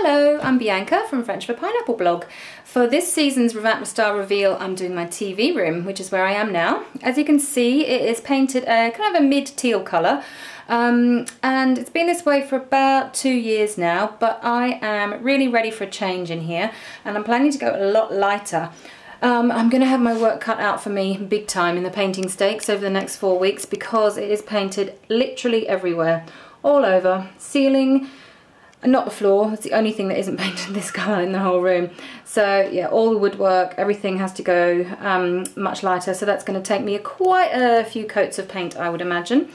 Hello, I'm Bianca from French for Pineapple blog. For this season's Revamp Restyle Reveal, I'm doing my TV room, which is where I am now. As you can see, it is painted a kind of a mid-teal colour. Um, and it's been this way for about two years now, but I am really ready for a change in here, and I'm planning to go a lot lighter. Um, I'm going to have my work cut out for me big time in the painting stakes over the next four weeks because it is painted literally everywhere, all over, ceiling, not the floor, it's the only thing that isn't painted this colour in the whole room. So yeah, all the woodwork, everything has to go um, much lighter, so that's going to take me a, quite a few coats of paint I would imagine.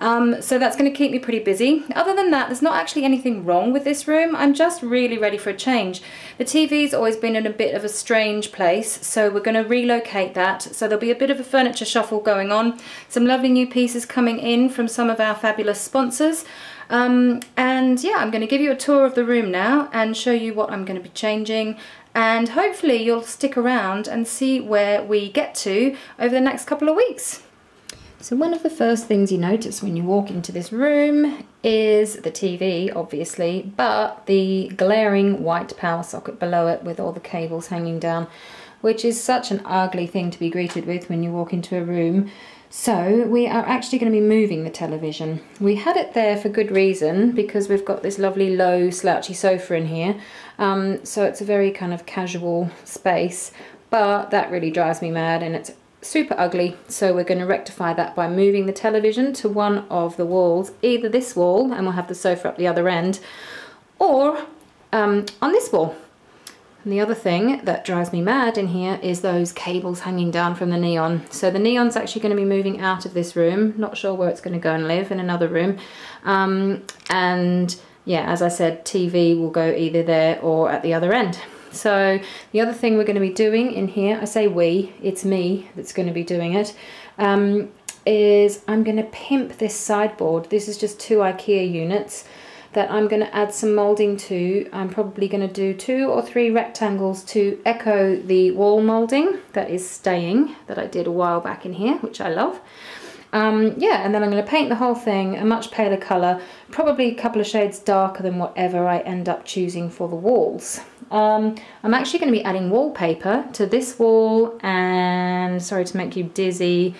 Um, so that's going to keep me pretty busy. Other than that, there's not actually anything wrong with this room. I'm just really ready for a change. The TV's always been in a bit of a strange place, so we're going to relocate that. So there'll be a bit of a furniture shuffle going on. Some lovely new pieces coming in from some of our fabulous sponsors. Um, and yeah, I'm going to give you a tour of the room now and show you what I'm going to be changing and hopefully you'll stick around and see where we get to over the next couple of weeks. So one of the first things you notice when you walk into this room is the TV, obviously, but the glaring white power socket below it with all the cables hanging down, which is such an ugly thing to be greeted with when you walk into a room. So we are actually going to be moving the television. We had it there for good reason because we've got this lovely low slouchy sofa in here. Um, so it's a very kind of casual space, but that really drives me mad and it's super ugly. So we're going to rectify that by moving the television to one of the walls, either this wall and we'll have the sofa up the other end, or um, on this wall. And the other thing that drives me mad in here is those cables hanging down from the neon. So the neon's actually going to be moving out of this room. Not sure where it's going to go and live, in another room. Um, and yeah, as I said, TV will go either there or at the other end. So the other thing we're going to be doing in here, I say we, it's me that's going to be doing it, um, is I'm going to pimp this sideboard. This is just two IKEA units that I'm going to add some moulding to. I'm probably going to do two or three rectangles to echo the wall moulding that is staying that I did a while back in here, which I love. Um, yeah, and then I'm going to paint the whole thing a much paler colour, probably a couple of shades darker than whatever I end up choosing for the walls. Um, I'm actually going to be adding wallpaper to this wall and, sorry to make you dizzy,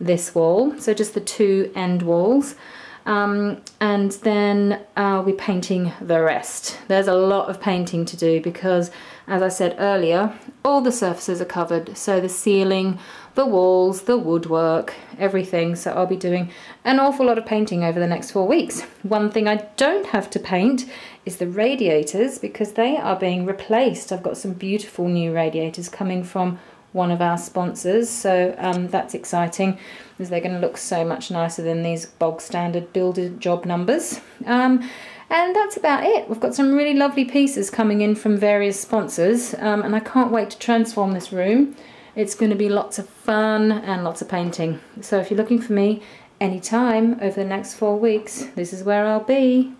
this wall. So just the two end walls. Um, and then I'll be painting the rest. There's a lot of painting to do because, as I said earlier, all the surfaces are covered. So the ceiling, the walls, the woodwork, everything. So I'll be doing an awful lot of painting over the next four weeks. One thing I don't have to paint is the radiators because they are being replaced. I've got some beautiful new radiators coming from one of our sponsors so um, that's exciting as they're going to look so much nicer than these bog standard builder job numbers. Um, and that's about it. We've got some really lovely pieces coming in from various sponsors um, and I can't wait to transform this room. It's going to be lots of fun and lots of painting. So if you're looking for me anytime over the next four weeks this is where I'll be